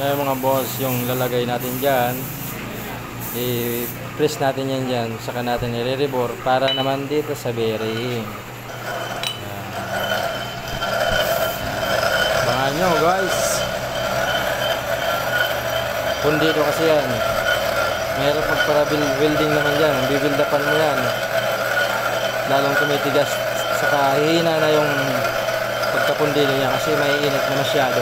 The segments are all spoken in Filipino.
Na yung mga boss, yung lalagay natin dyan. I-press natin yan dyan. Saka natin i-rebore para naman dito sa bearing. Yan. Abangan nyo guys. Pundido kasi yan. Mahirap magpara-welding naman dyan. Bibildapan mo yan. Lalong tumitigas. Saka hihina na yung pagkapundido niya kasi maiinit na masyado.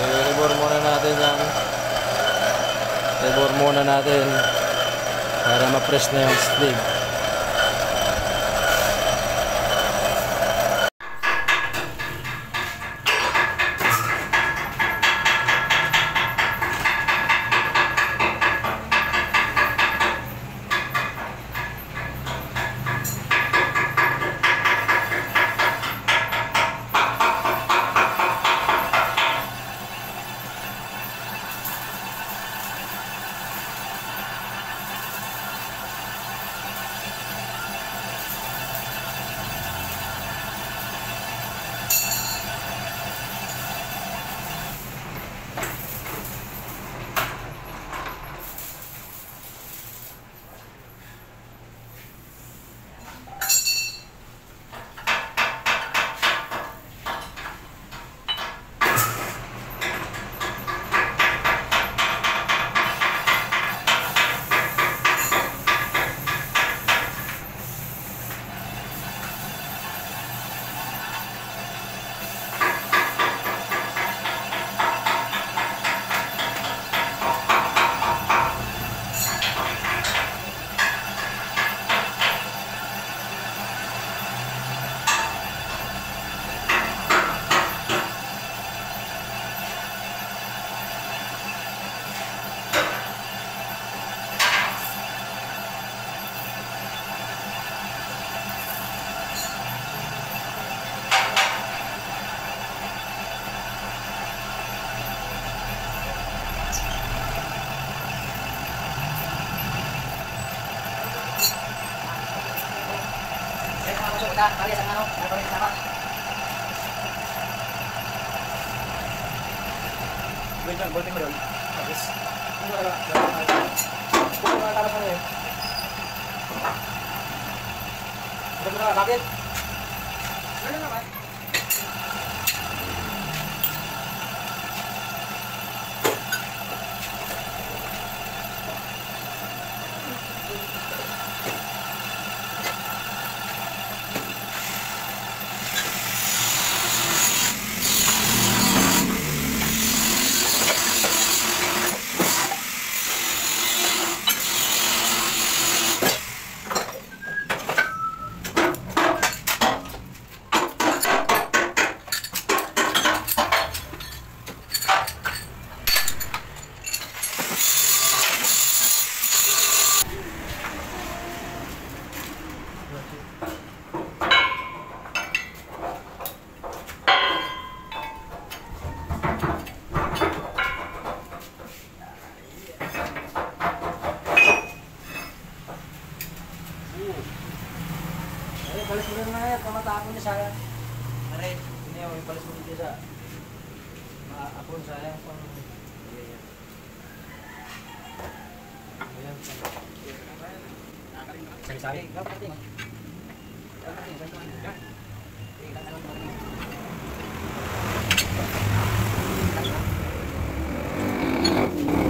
I-rebore muna natin yan. Rebore muna natin para ma-press na yung sleeve. Wait lang, bolting mo doon. Tapos, ano wala? Kung wala tapos ano yun? Ano na, bakit? Ano naman? Ay, balis mo na nga yan. Kamatapon niya sayang. Aray, hindi ako. Balis mo dito sa... Maapon sayang. Pang... Ayan. Sari-sari. Kapating. Kapating. Kapating. Yan, yan, yan.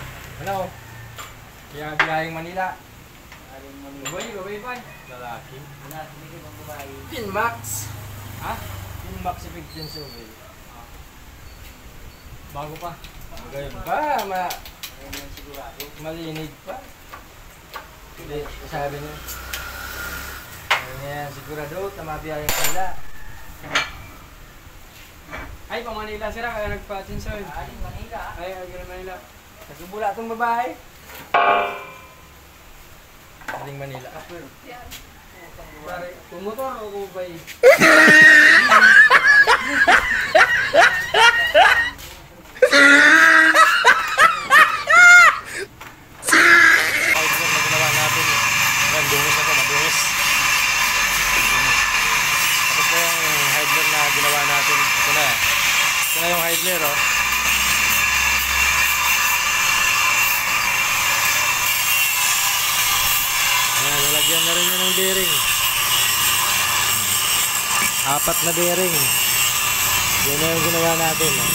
Ano? Kaya biyaheng Manila. Aling mami. Babae, babae pa. Lalaki. Wala, tumigil ang babae. Pinmax. Ha? Pinmax Effectin Subil. Bago pa. Magayon pa. Ma malinig pa. Hindi, sabi niya. Ayun yan, sigurado, tamabiyahin kanila. Ay, pa Manila sila, kaya nagpa-atensyon. Aling Manila. Ay, ay, Manila. Nagubula tong babae. Aling Manila. Pare, kumotor o yan na ginawa natin. Yan. Ito na. Ito na yung hydler, oh. Ayan, lalagyan na rin yun ng bearing. Apat na bearing. Yan na yung ginawa natin. Oh.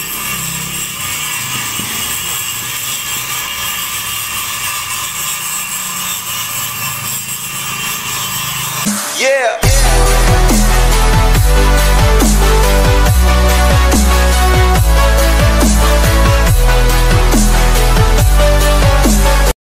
Yeah.